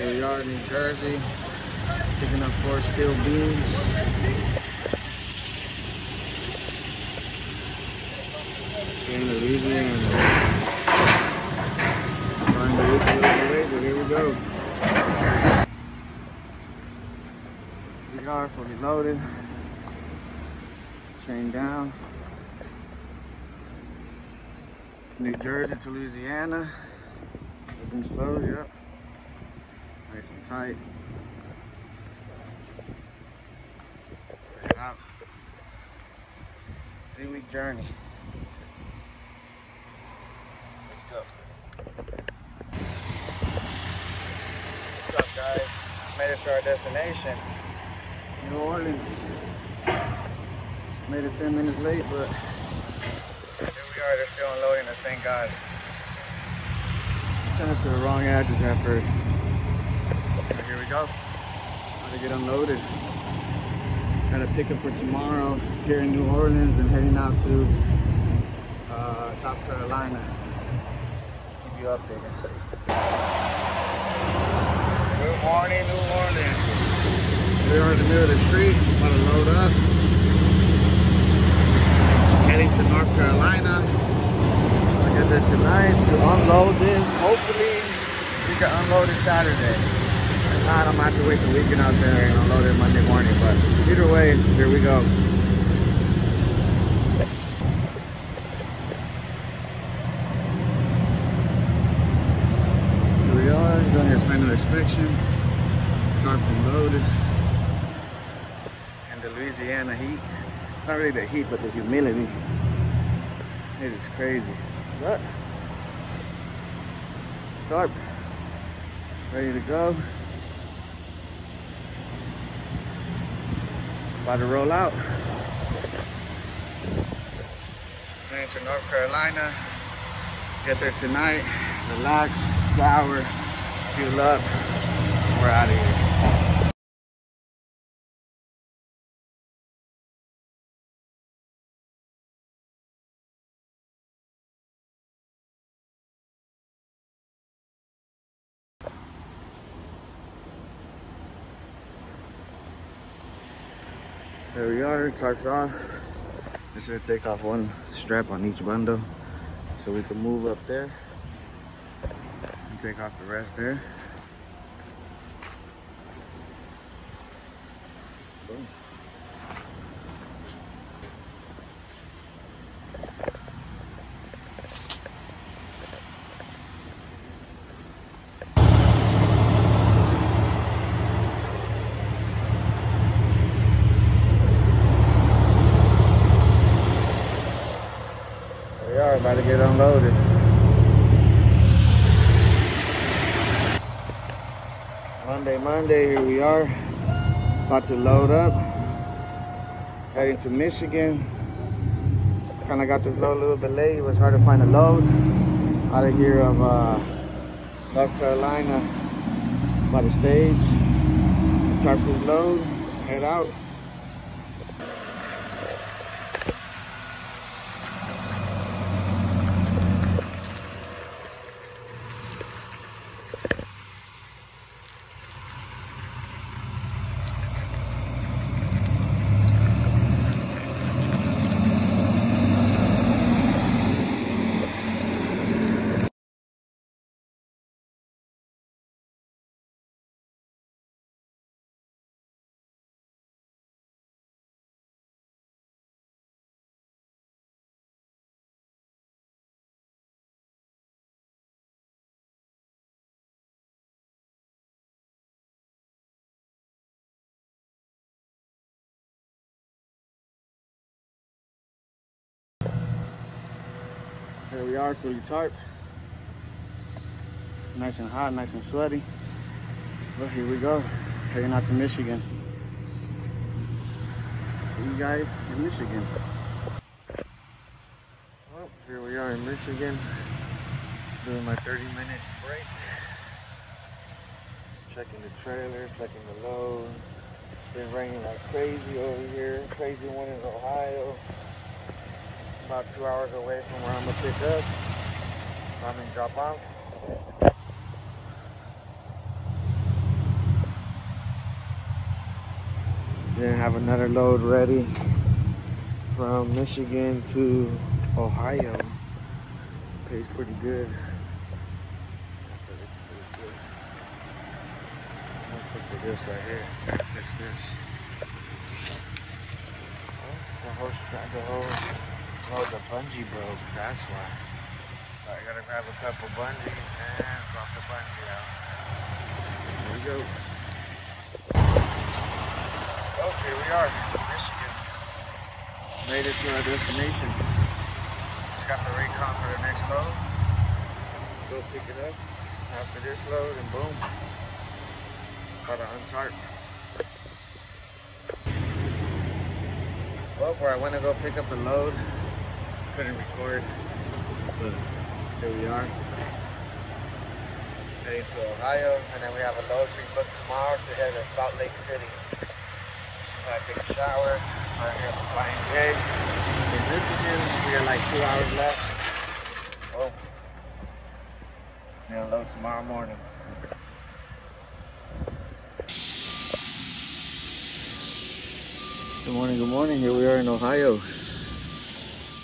We are in New Jersey, picking up four steel beams. In Louisiana. Trying to a little late, but here we go. We are fully loaded. Train down. New Jersey to Louisiana. Everything's closed, yep. Nice and tight. Three week journey. Let's go. What's up, guys? Made it to our destination, New Orleans. Made it 10 minutes late, but here we are. They're still unloading us, thank God. Sent us to the wrong address at first. But here we go. About to get unloaded. Got a pickup for tomorrow here in New Orleans and heading out to uh, South Carolina. Keep you updated. Good morning, New Orleans. We're in the middle of the street, about to load up. Heading to North Carolina. I'll get there tonight to unload this. Hopefully, we can unload it Saturday. I'm gonna have to wait the weekend out there and unload it Monday morning. But either way, here we go. Here we are, doing his final inspection. Truck unloaded. And the Louisiana heat. It's not really the heat, but the humidity. It is crazy. But tarp ready to go. About to roll out. Heading to North Carolina. Get there tonight. Relax, shower, fuel up. We're out of here. There we are, tarps off. Just gonna take off one strap on each bundle so we can move up there and take off the rest there. About to get unloaded. Monday, Monday, here we are. About to load up. Heading to Michigan. Kind of got this load a little bit late. It was hard to find a load. Out of here of uh, North Carolina by the stage. Tarp this load, head out. Here we are, fully tarped. Nice and hot, nice and sweaty. But here we go, heading out to Michigan. See you guys in Michigan. Well, here we are in Michigan, doing my 30 minute break. Checking the trailer, checking the load. It's been raining like crazy over here. Crazy one in Ohio about two hours away from where I'm going to pick up. I'm in drop off. Then have another load ready from Michigan to Ohio. Pays pretty good. Except this right here. Gotta fix this. Oh, the whole, the whole Oh, the bungee broke. That's why. I gotta grab a couple bungees and swap the bungee out. Here we go. Oh, here we are, Michigan. Made it to our destination. Just got the rate con for the next load. Go pick it up after this load and boom. Gotta untarp. Well, where I went to go pick up the load, couldn't record, but here we are. Heading to Ohio, and then we have a load pre-booked tomorrow to head to Salt Lake City. I take a shower right here at the Flying J. In Michigan, we got like two hours left. Oh, gonna load tomorrow morning. Good morning, good morning. Here we are in Ohio.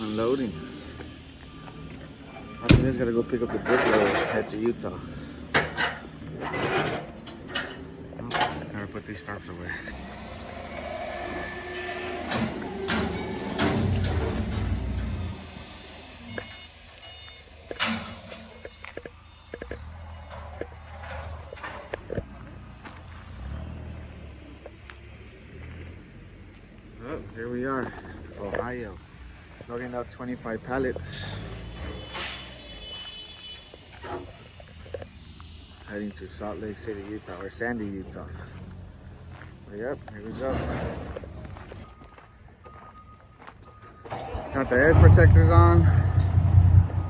Unloading. This, gotta go pick up the brick load, head to Utah. Gotta put these tarps away. Oh, here we are, Ohio. Up 25 pallets. Heading to Salt Lake City, Utah, or Sandy, Utah. Yep, here we go. Got the edge protectors on,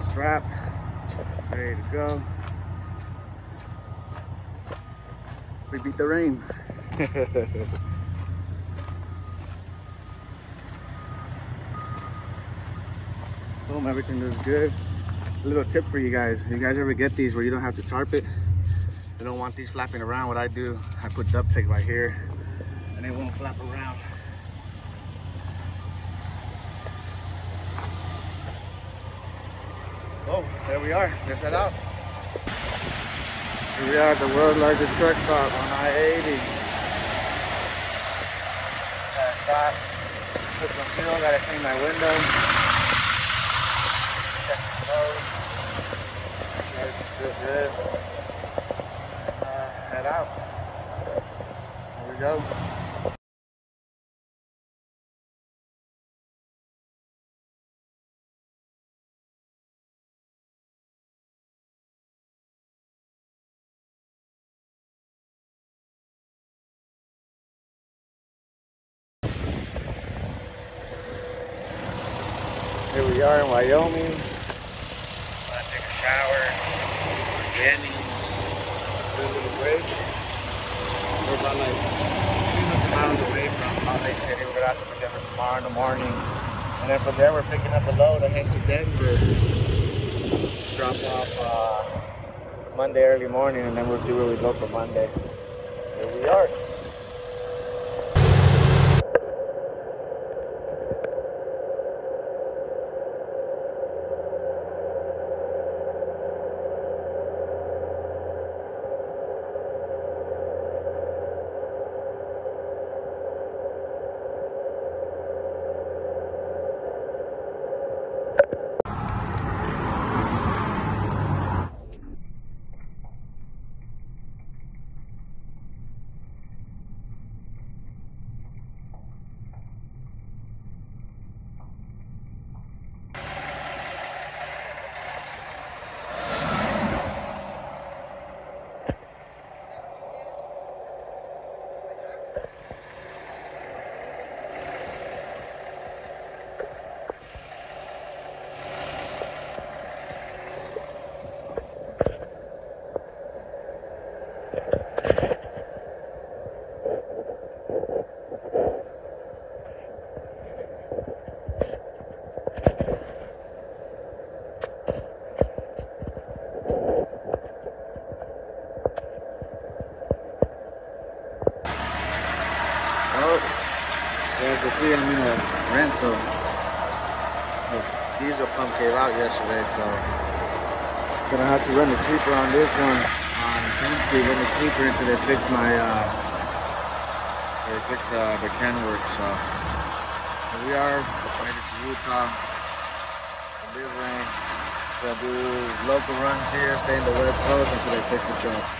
strapped, ready to go. We beat the rain. Boom, everything looks good. A little tip for you guys. You guys ever get these where you don't have to tarp it? You don't want these flapping around. What I do, I put duct tape right here and they won't flap around. Oh, there we are. Let's head out. Here we are at the world's largest truck stop on I-80. Gotta stop, put some fuel, gotta clean my window. Check the nose. Make sure everything's still good. And, uh, head out. Here we go. Here we are in Wyoming. Gonna take a shower, some Denny's, do a little. We're about like 200 miles away from Salt Lake City. We're have to up tomorrow in the morning. And then from there, we're picking up a load and head to Denver. Drop off uh, Monday early morning, and then we'll see where we go for Monday. Here we are. Pump gave out yesterday, so gonna have to run the sleeper on this one. On Penske, run the sleeper until they fix my, uh, they fix the, the can work, so. Here we are, headed to Utah, delivering. Gonna do local runs here, stay in the West Coast until they fix the truck.